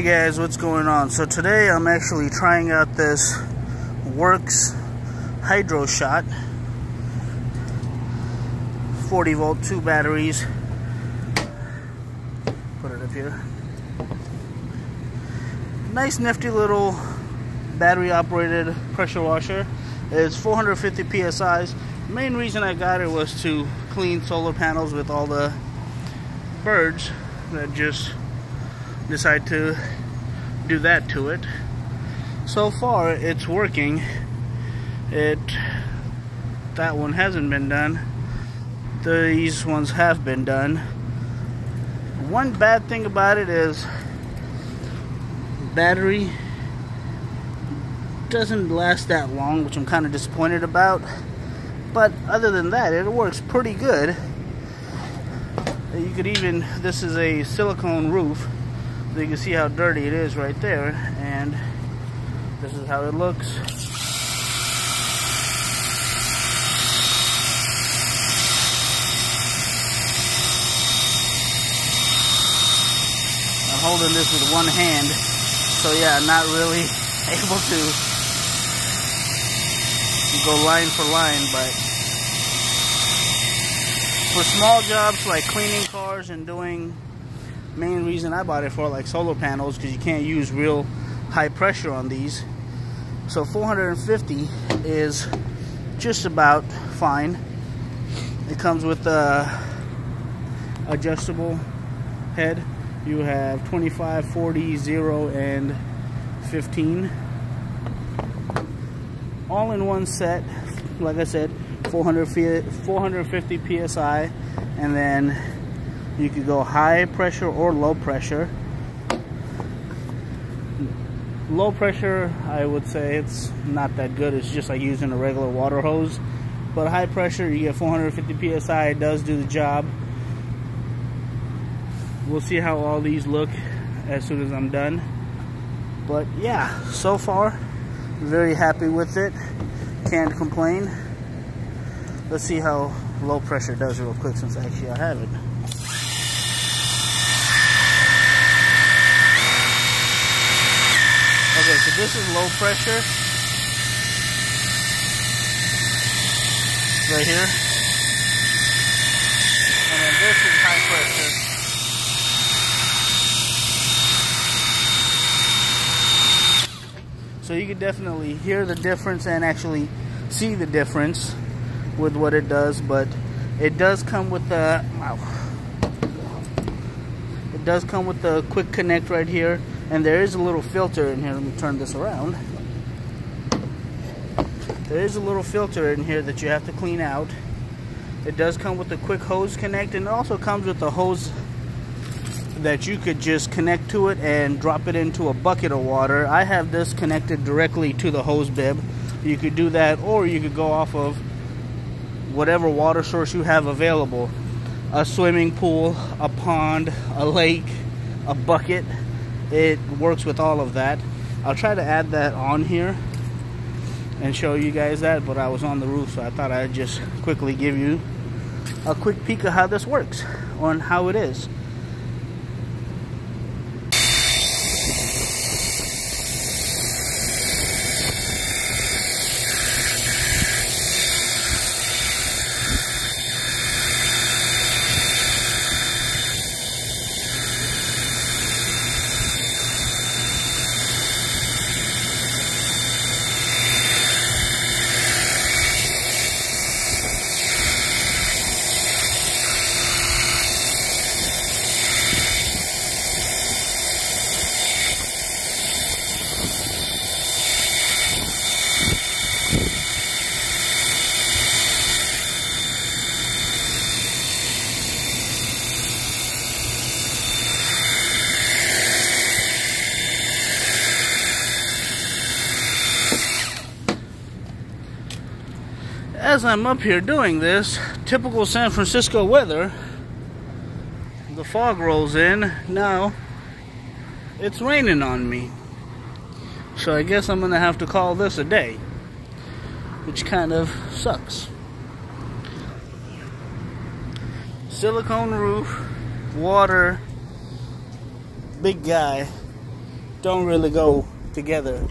Hey guys, what's going on? So today I'm actually trying out this Works Hydro Shot 40 volt, two batteries. Put it up here. Nice nifty little battery operated pressure washer. It's 450 psi's. Main reason I got it was to clean solar panels with all the birds that just decide to do that to it. So far, it's working. It that one hasn't been done. These ones have been done. One bad thing about it is battery doesn't last that long, which I'm kind of disappointed about. But other than that, it works pretty good. You could even, this is a silicone roof, so you can see how dirty it is right there. And this is how it looks. I'm holding this with one hand, so yeah, I'm not really able to go line for line, but for small jobs like cleaning cars and doing main reason I bought it for like solar panels because you can't use real high pressure on these. So 450 is just about fine. It comes with a adjustable head. You have 25, 40, 0, and 15 all in one set like I said 400 450 psi and then you could go high pressure or low pressure low pressure I would say it's not that good it's just like using a regular water hose but high pressure you get 450 psi it does do the job we'll see how all these look as soon as I'm done but yeah so far very happy with it. Can't complain. Let's see how low pressure does real quick since actually I have it. So this is low pressure. Right here. And then this is high pressure. So you can definitely hear the difference and actually see the difference with what it does, but it does come with the wow. It does come with the quick connect right here, and there is a little filter in here. Let me turn this around. There is a little filter in here that you have to clean out. It does come with a quick hose connect, and it also comes with a hose that you could just connect to it and drop it into a bucket of water. I have this connected directly to the hose bib. You could do that or you could go off of whatever water source you have available. A swimming pool, a pond, a lake, a bucket. It works with all of that. I'll try to add that on here and show you guys that, but I was on the roof, so I thought I'd just quickly give you a quick peek of how this works, on how it is. As I'm up here doing this, typical San Francisco weather, the fog rolls in. Now, it's raining on me. So I guess I'm going to have to call this a day. Which kind of sucks. Silicone roof, water, big guy. don't really go together.